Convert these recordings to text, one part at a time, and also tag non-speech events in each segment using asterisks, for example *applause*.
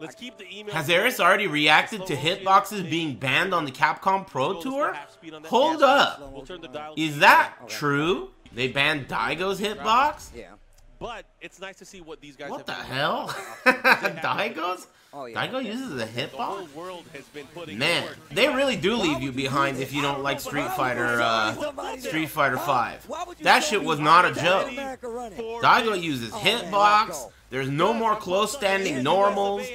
Let's keep the email. Has Aris already reacted to hitboxes being banned on the Capcom Pro Tour? Hold up. We'll turn the dial. Is that true? They banned Daigo's hitbox? Yeah. But it's nice to see what these guys What the *laughs* been hell? doing. Daigo's? Oh, yeah. Daigo uses a The hitbox? whole world has been putting Man, forward. they really do leave you behind if you don't like Street Fighter, uh, Street Fighter 5. Why would you That shit was not a joke. let America run it? Daigo uses hitbox. There's no more close standing normals.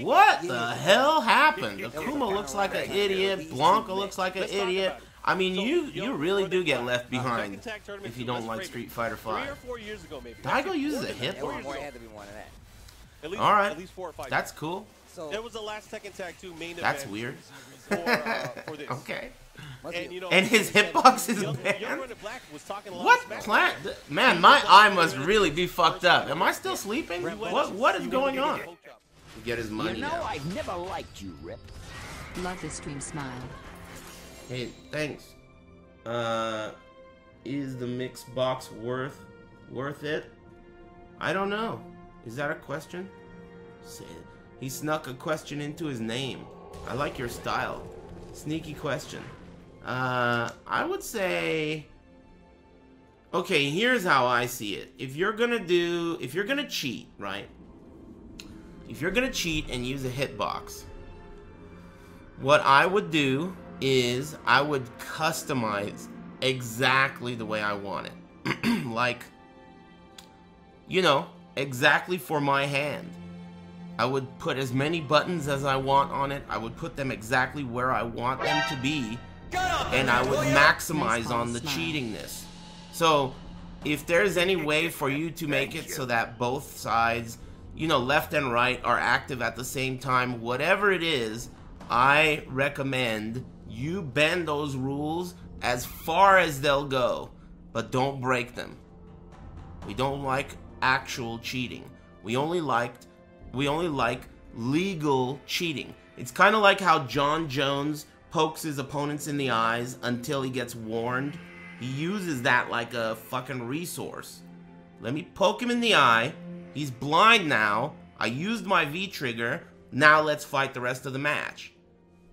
What the hell happened? Akuma looks like an idiot. Blanka looks like an idiot. I mean, you you really do get left behind if you don't like Street Fighter Three or 5. four years ago, maybe. Daigo uses a There was more had to be one of that. At least, All right. At least four or five. That's cool. So That was the last Tekken Tag 2 main event. That's weird. For, uh, for this. *laughs* Okay. And, be- you know, And his hitbox is Young, banned? Young Runner Black was talking a lot What of plant? Man, my eye must really be fucked up. Am I still sleeping? What what is going on? Get his money You know, now. I've never liked you, Rip. Love this stream smile. Hey, thanks. Uh, is the mix box worth worth it? I don't know. Is that a question? He snuck a question into his name. I like your style. Sneaky question. Uh, I would say. Okay, here's how I see it. If you're gonna do, if you're gonna cheat, right? If you're gonna cheat and use a hitbox, what I would do is I would customize exactly the way I want it. *clears throat* like, you know, exactly for my hand. I would put as many buttons as I want on it. I would put them exactly where I want them to be. And I would maximize on the cheatingness. So, if there's any way for you to make it so that both sides, you know, left and right are active at the same time, whatever it is, I recommend you bend those rules as far as they'll go, but don't break them. We don't like actual cheating. We only liked we only like legal cheating. It's kind of like how Jon Jones pokes his opponents in the eyes until he gets warned. He uses that like a fucking resource. Let me poke him in the eye. He's blind now. I used my V trigger. Now let's fight the rest of the match.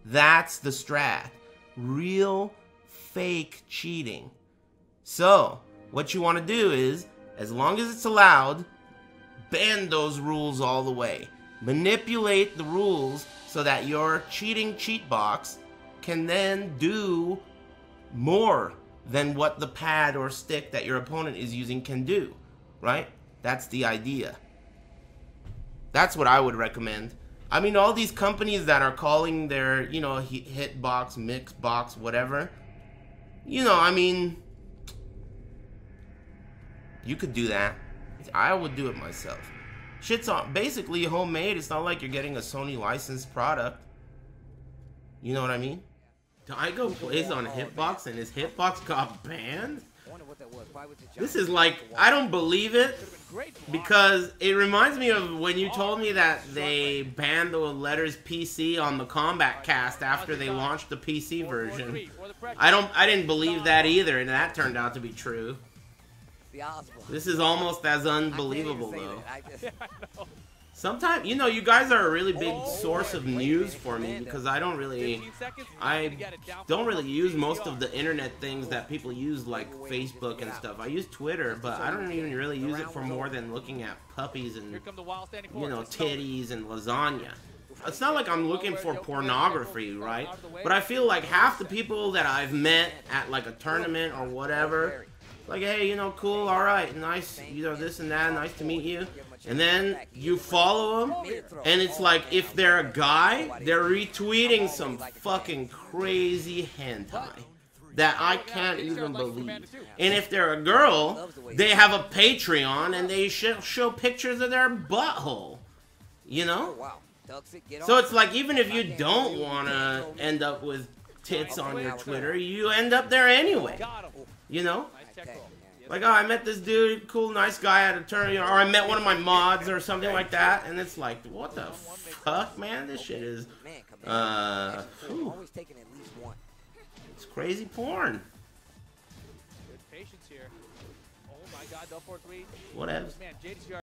That's the strat. Real fake cheating. So, what you want to do is, as long as it's allowed, bend those rules all the way. Manipulate the rules so that your cheating cheat box can then do more than what the pad or stick that your opponent is using can do. Right? That's the idea. That's what I would recommend. I mean, all these companies that are calling their, you know, hit hitbox, mix box, whatever. You know, I mean, you could do that. I would do it myself. Shit's on basically homemade. It's not like you're getting a Sony licensed product. You know what I mean? Daigo plays on Hitbox and his Hitbox got banned? This is like, I don't believe it because it reminds me of when you told me that they banned the letters PC on the Combat Cast after they launched the PC version. I don't, I didn't believe that either, and that turned out to be true. This is almost as I can't even unbelievable though. *laughs* that. I just, Sometimes, you know, you guys are a really big source of news for me because I don't really, I don't really use most of the internet things that people use like Facebook and stuff. I use Twitter, but I don't even really use it for more than looking at puppies and, you know, titties and lasagna. It's not like I'm looking for pornography, right? But I feel like half the people that I've met at like a tournament or whatever, like, hey, you know, cool, all right, nice, you know, this and that, nice to meet you. And then you follow them, and it's like if they're a guy, they're retweeting some fucking crazy hentai that I can't even believe. And if they're a girl, they have a Patreon and they show pictures of their butthole. You know? So it's like even if you don't want to end up with tits on your Twitter, you end up there anyway. You know? Like, oh, I met this dude, cool, nice guy at a tournament, or I met one of my mods or something like that, and it's like, what the fuck, man? This shit is, Man, come uh, I'm whew, always taking at least one. it's crazy porn. There's patience here. Oh my god, double four three. Whatever. Man, JDCR